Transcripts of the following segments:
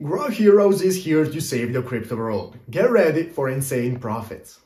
Grok Heroes is here to save the crypto world. Get ready for insane profits.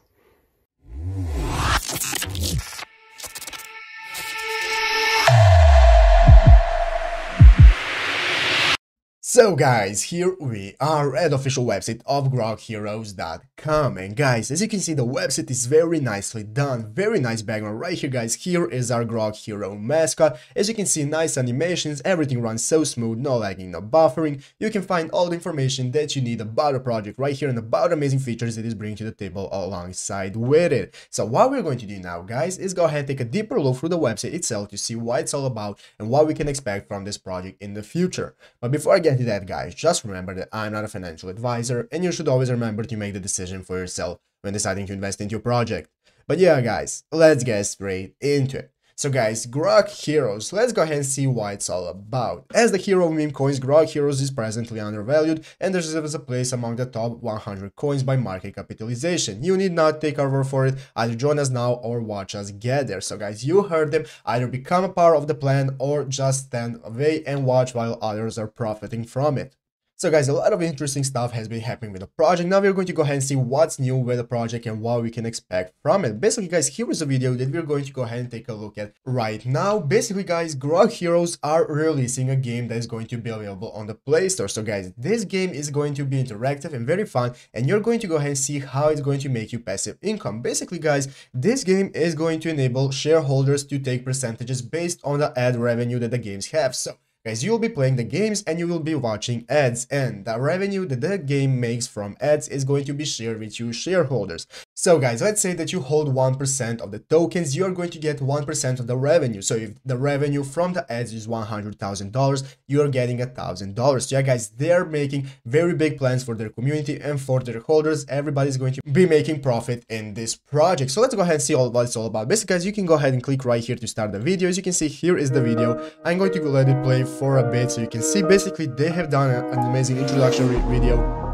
So guys, here we are at official website of grokheroes.com and guys, as you can see the website is very nicely done, very nice background right here guys, here is our Grok Hero mascot, as you can see nice animations, everything runs so smooth, no lagging, no buffering, you can find all the information that you need about the project right here and about amazing features it is bringing to the table alongside with it. So what we're going to do now guys is go ahead and take a deeper look through the website itself to see what it's all about and what we can expect from this project in the future. But before I get into that guys, just remember that I'm not a financial advisor and you should always remember to make the decision for yourself when deciding to invest into your project. But yeah guys, let's get straight into it. So guys, Grok Heroes, let's go ahead and see what it's all about. As the hero meme coins, Grok Heroes is presently undervalued and deserves a place among the top 100 coins by market capitalization. You need not take our word for it, either join us now or watch us get there. So guys, you heard them, either become a part of the plan or just stand away and watch while others are profiting from it. So guys, a lot of interesting stuff has been happening with the project. Now we're going to go ahead and see what's new with the project and what we can expect from it. Basically guys, here is a video that we're going to go ahead and take a look at right now. Basically guys, Grok Heroes are releasing a game that is going to be available on the Play Store. So guys, this game is going to be interactive and very fun and you're going to go ahead and see how it's going to make you passive income. Basically guys, this game is going to enable shareholders to take percentages based on the ad revenue that the games have. So Guys, you'll be playing the games and you will be watching ads and the revenue that the game makes from ads is going to be shared with you shareholders. So guys, let's say that you hold 1% of the tokens, you're going to get 1% of the revenue. So if the revenue from the ads is $100,000, you're getting $1,000. So yeah guys, they're making very big plans for their community and for their holders. Everybody's going to be making profit in this project. So let's go ahead and see all what it's all about. Basically guys, you can go ahead and click right here to start the video. As you can see, here is the video. I'm going to let it play for a bit so you can see basically they have done an amazing introductory video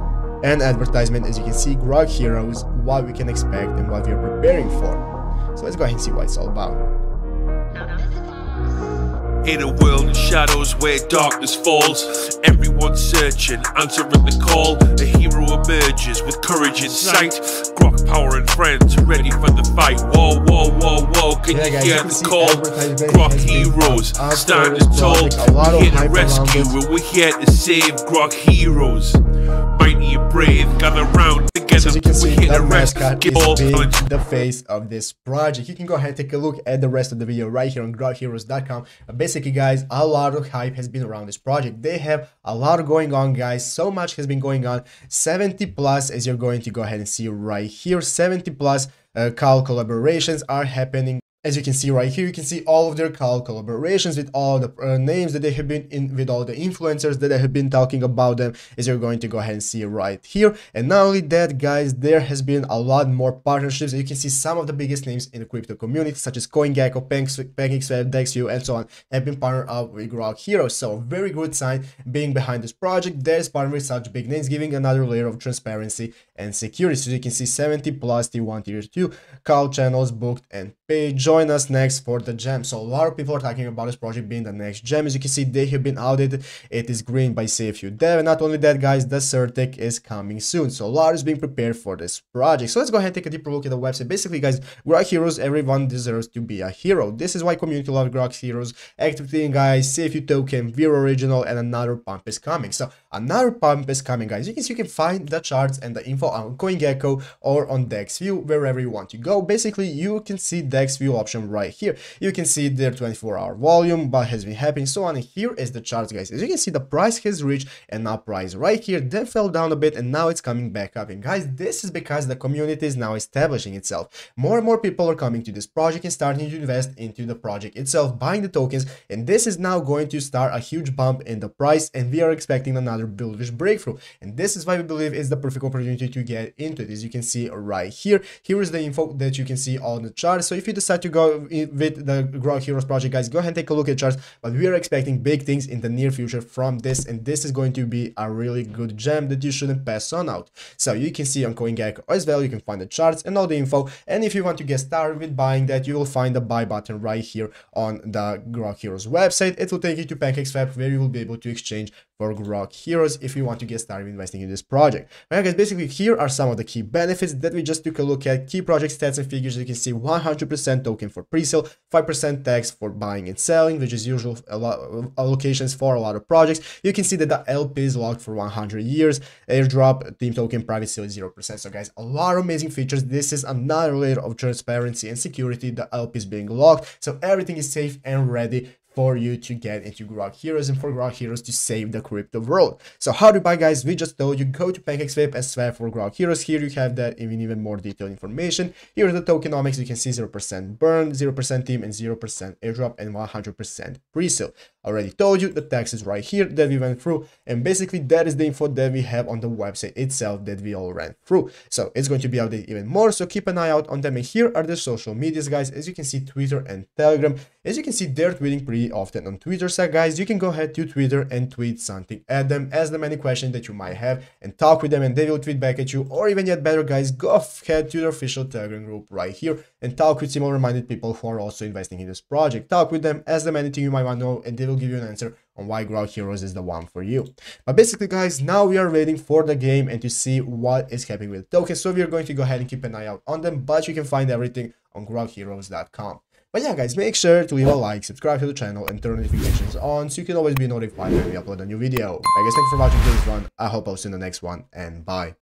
and advertisement as you can see Grok Heroes, what we can expect and what we are preparing for. So let's go ahead and see what it's all about. In a world of shadows where darkness falls, everyone's searching, answering the call. A hero emerges with courage in sight. Grok power and friends ready for the fight. Whoa, whoa, whoa, whoa! Can yeah, you guys, hear you the call? Grok heroes standing tall. We're here to rescue, and we're here to save Grok heroes brave, gather round together. So as you can see, the mascot is being the face of this project. You can go ahead and take a look at the rest of the video right here on grokheroes.com. Basically, guys, a lot of hype has been around this project. They have a lot going on, guys. So much has been going on. 70 plus, as you're going to go ahead and see right here, 70 plus uh, call collaborations are happening as you can see right here, you can see all of their collaborations with all the uh, names that they have been in, with all the influencers that they have been talking about them, as you're going to go ahead and see right here. And not only that, guys, there has been a lot more partnerships. You can see some of the biggest names in the crypto community, such as CoinGecko, PancakeSwap, DexView, and so on, have been partnered up with Grok Heroes. So, very good sign being behind this project. There's partnered with such big names, giving another layer of transparency and security. So, you can see 70 plus T1 Tier 2 call channels booked and paid join us next for the gem. So a lot of people are talking about this project being the next gem. As you can see, they have been audited. It is green by CFU Dev. And not only that, guys, the CertiK is coming soon. So a lot is being prepared for this project. So let's go ahead and take a deeper look at the website. Basically, guys, Grok Heroes, everyone deserves to be a hero. This is why community love Grok Heroes. Active thing, guys, CFU token, Vero Original, and another pump is coming. So another pump is coming, guys. You can see you can find the charts and the info on CoinGecko or on DexView, wherever you want to go. Basically, you can see DexView option right here. You can see their 24 hour volume, what has been happening, so on. Here is the charts, guys. As you can see, the price has reached an up price right here, then fell down a bit, and now it's coming back up. And guys, this is because the community is now establishing itself. More and more people are coming to this project and starting to invest into the project itself, buying the tokens, and this is now going to start a huge bump in the price, and we are expecting another bullish breakthrough. And this is why we believe is the perfect opportunity to get into it. As you can see right here, here is the info that you can see on the chart. So if you decide to go with the Grok Heroes project, guys, go ahead and take a look at charts. But we are expecting big things in the near future from this, and this is going to be a really good gem that you shouldn't pass on out. So you can see on CoinGecko as well, you can find the charts and all the info. And if you want to get started with buying that, you will find the buy button right here on the Grok Heroes website. It will take you to PancakeSwap where you will be able to exchange for Grok Heroes if you want to get started investing in this project. Alright guys, basically here are some of the key benefits that we just took a look at. Key project stats and figures, you can see 100% token for pre-sale, 5% tax for buying and selling, which is usual allocations for a lot of projects. You can see that the LP is locked for 100 years, airdrop, team token, private sale is 0%. So guys, a lot of amazing features. This is another layer of transparency and security. The LP is being locked, so everything is safe and ready for you to get into Grok Heroes and for Grok Heroes to save the crypto world. So how to buy guys, we just told you go to PancakeSwap and swap for Grok Heroes. Here you have that even even more detailed information. Here are the tokenomics, you can see 0% burn, 0% team and 0% airdrop and 100% pre-sale. Already told you the tax is right here that we went through and basically that is the info that we have on the website itself that we all ran through. So it's going to be updated even more so keep an eye out on them and here are the social medias guys as you can see Twitter and Telegram. As you can see they're tweeting pretty often on Twitter so guys you can go ahead to Twitter and tweet something at them ask them any question that you might have and talk with them and they will tweet back at you or even yet better guys go ahead to the official Telegram group right here and talk with similar minded people who are also investing in this project. Talk with them, ask them anything you might want to know and they will give you an answer on why Grok Heroes is the one for you. But basically guys, now we are waiting for the game and to see what is happening with tokens. So we are going to go ahead and keep an eye out on them, but you can find everything on grokheroes.com. But yeah guys, make sure to leave a like, subscribe to the channel and turn notifications on so you can always be notified when we upload a new video. I guess you for watching this one. I hope I'll see you in the next one and bye.